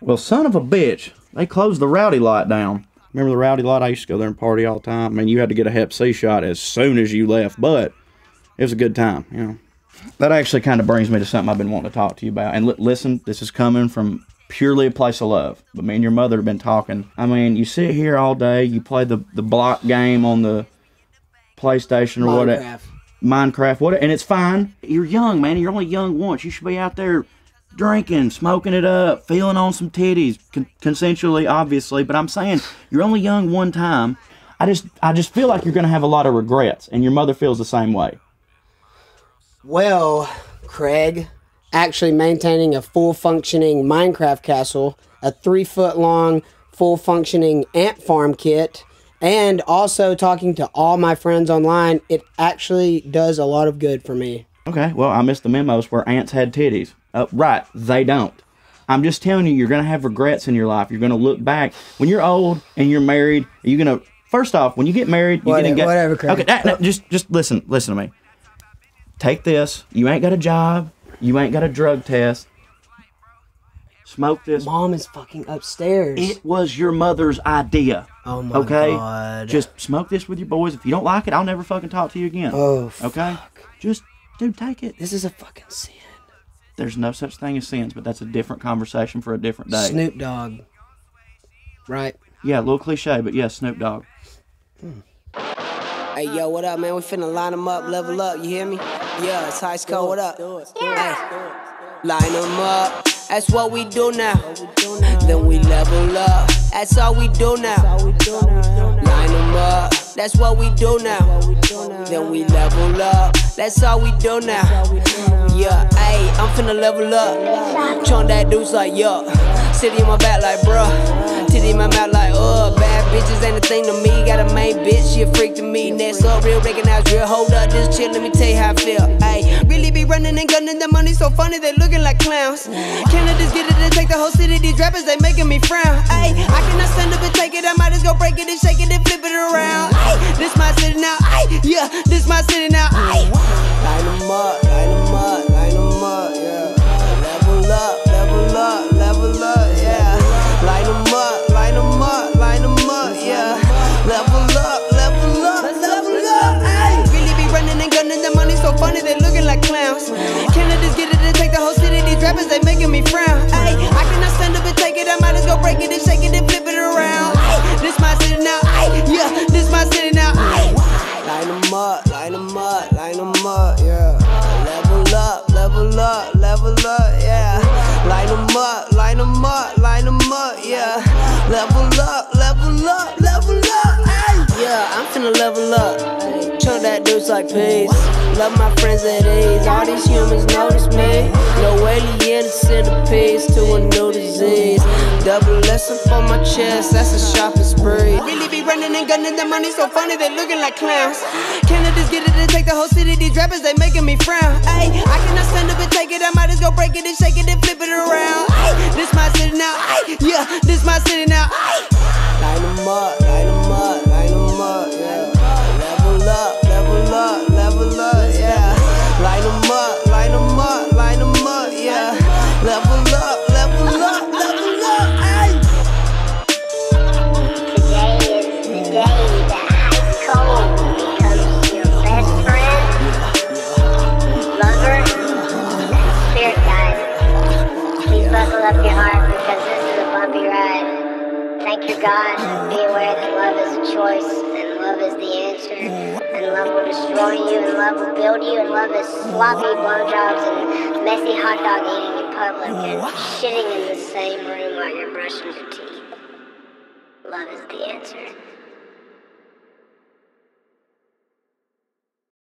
Well, son of a bitch, they closed the rowdy lot down. Remember the rowdy lot? I used to go there and party all the time. I mean, you had to get a Hep C shot as soon as you left, but it was a good time, you know. That actually kind of brings me to something I've been wanting to talk to you about. And li- listen, this is coming from purely a place of love. But me and your mother have been talking. I mean, you sit here all day, you play the, the block game on the PlayStation or whatever. Minecraft. Minecraft, what, and it's fine. You're young, man. You're only young once. You should be out there drinking, smoking it up, feeling on some titties, con- consensually, obviously. But I'm saying you're only young one time. I just, I just feel like you're gonna have a lot of regrets, and your mother feels the same way. Well, Craig, actually maintaining a full functioning Minecraft castle, a three foot long, full functioning ant farm kit, and also talking to all my friends online, it actually does a lot of good for me. Okay, well, I missed the memos where ants had titties. Uh, right, they don't. I'm just telling you, you're gonna have regrets in your life. You're gonna look back when you're old and you're married. You're gonna first off, when you get married, you Whatever- get engaged. whatever, Craig. Okay, that- that- just just listen, listen to me. Take this. You ain't got a job. You ain't got a drug test. Smoke this. Mom is fucking upstairs. It was your mother's idea. oh my Okay, god. just smoke this with your boys. If you don't like it, I'll never fucking talk to you again. oh, okay, just dude, take it. this is a fucking sin. There's no such thing as sins, but that's a different conversation for a different day. Snoop Dogg. Right. Yeah, a little cliche, but yeah, Snoop Dogg. Hey, yo, what up, man? We finna line them up, level up, you hear me? Yeah, it's HiSe Cold, what up? Hey, line them up, that's what we do now. Then we level up, that's all we do now. Line them up, that's what we do now. Then we level up, that's all we do now. Yeah, hey, I'm finna level up. Chunk that deuce like, yo. City in my back like, bruh. Titty in my mouth like, uh. Bad bitches ain't a thing to me. Got a main bitch, she a freak to me. Next up, real, recognize real. Hold up, just chill, let me tell you how I feel. Ayy, really be running and gunning. The money so funny, they looking like clowns. Canada just get it and take the whole city. These rappers, they making me frown. Ayy, I cannot stand up and take it. I might as well break it and shake it and flip it around. Ayy, this my city now. Ayy, yeah, this my city now. Them up, line them up, yeah. Level up, level up, level up, yeah. Line them up, line them up, line them up, yeah. Level up, level up, level up, ayy. Yeah, I'm finna level up. Chunk that deuce like peace. Love my friends at ease. All these humans notice me. No alien centerpiece to a new disease. Double S up on my chest, that's a shopping spree. Really be running and gunning, the money so funny, they looking like clowns. Canada just get it and take the whole city. These rappers, they making me frown. Ayy, I cannot stand up and take it. I might as well break it and shake it buckle up your heart because this is a bumpy ride. Thank your God be aware that love is a choice and love is the answer. And love will destroy you and love will build you and love is sloppy blowjobs and messy hot dog eating in public and shitting in the same room while you're brushing your teeth. Love is the answer.